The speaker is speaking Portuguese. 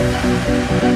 Música